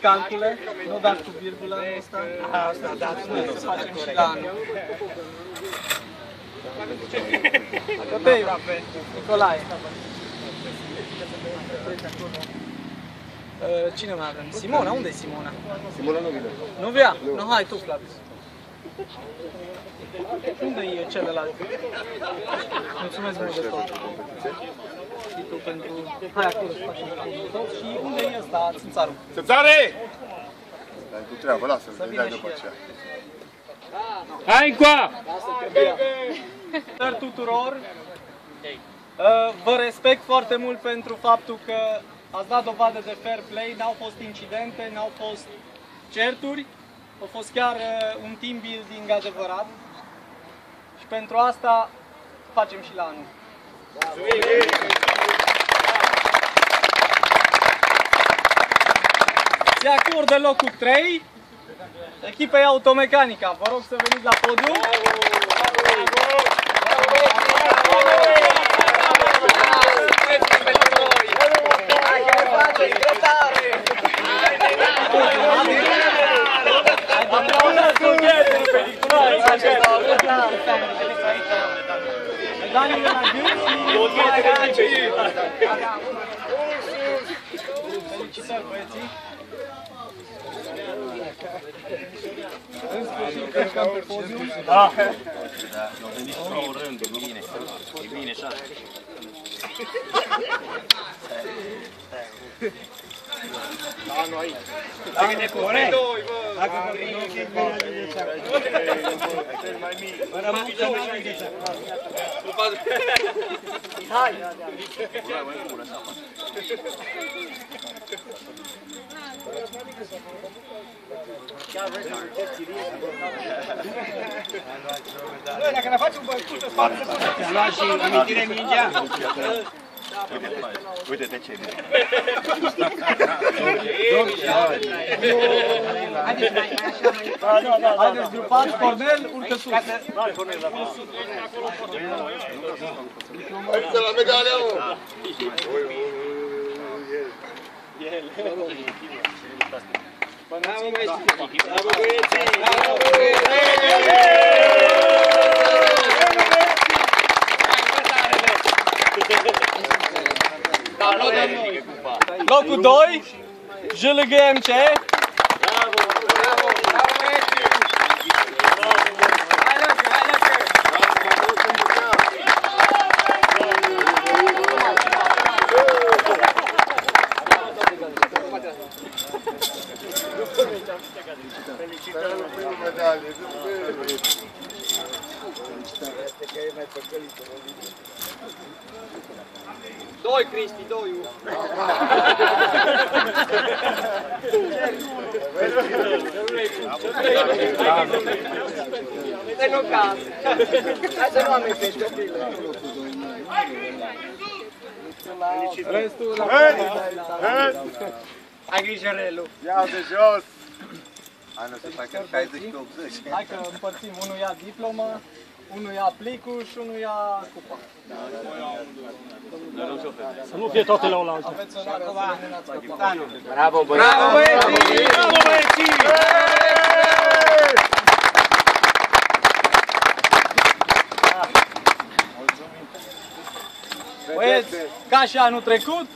calcule, nu dați cu virgulă în ăsta. Asta, da, nu să facem și la anul. Coteiu, Nicolae. Uh, Cine mai avem? Simona, unde e Simona? Simona nu vine. Nu vrea? Nu, hai tu, Flavius. Unde e celălalt? Mulțumesc mult de tot. Și tu pentru... Hai acolo să facem tot. Și unde e ăsta, țânțarul? Țățare! Stai cu treabă, lasă-l, Să îi vină dai și după el. aceea. Hai încoa! Salutări tuturor! Uh, Vă respect foarte mult pentru faptul că ați dat dovadă de fair play, n-au fost incidente, n-au fost certuri, a fost chiar uh, un team building adevărat și pentru asta facem și la anul. Se acordă locul 3 echipei Automecanica. Vă rog să veniți la podium. Medaliile la gând și Felicitări băieții! În sfârșit călcăm pe podium. Da. Da, au venit și nouă rând, e bine. E bine așa. Ți-a luat și amintire mingea? Uite de ce vine. Haideți grupați, Cornel, urcă sus. Hai la medalia, mă! Brawo, majstrzyni! Brawo, dzieci! Locul 2, medalie. Doi, Cristi, doi. Te nu caz. Hai să nu amintesc copilul. Restul la Ai grijă, Relu. Ia de jos! Hai, nu se facă 60 pe 80. Hai că împărțim. Unul ia diplomă, unul ia plicul și unul ia cupa. Să nu fie toate la oaltă. Aveți onoarea să rămânați capitanul. Bravo, Bravo, băieții! Bravo, băieții! Băieți, ca și anul trecut,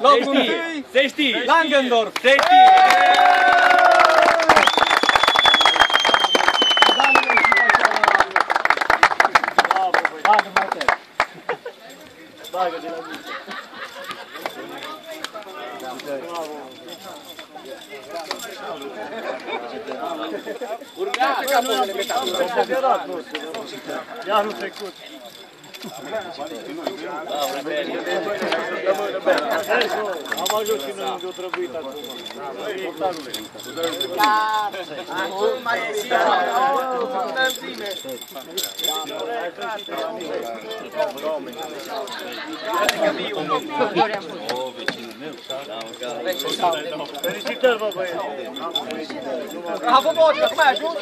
locul întâi, Se știe! Langendorf. Se știe! Bagă mai tare. E anul trecut. Am ajuns și noi unde o trebuit acum. Portarule. Felicitări, bă, băieți! Bravo, Boșca, cum ai ajuns?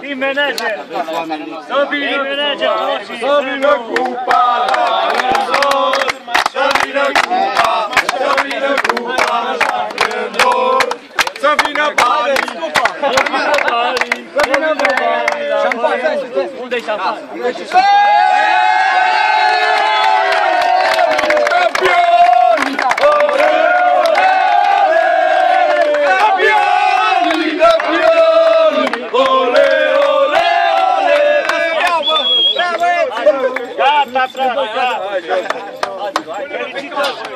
Team manager! Să vină manager! Să vină cupa la Crăciun, să vină cupa, să vină cupa la Crăciun, să vină banii, Să vină banii! șampanie! Unde e șampanie? Gata, gata! Felicitări!